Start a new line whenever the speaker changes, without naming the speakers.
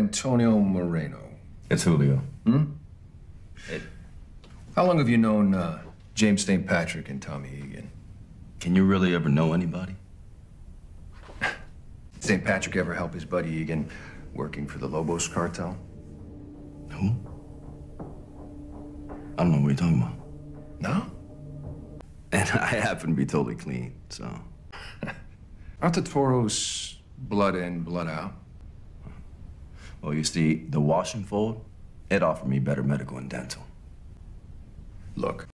Antonio Moreno.
It's Julio. Hmm.
How long have you known uh, James St. Patrick and Tommy Egan?
Can you really ever know anybody?
St. Patrick ever help his buddy Egan working for the Lobos cartel?
Who? I don't know what you're talking about.
No?
And I happen to be totally clean, so.
Aren't the Toros blood in, blood out?
Well, you see, the wash and fold, it offered me better medical and dental.
Look,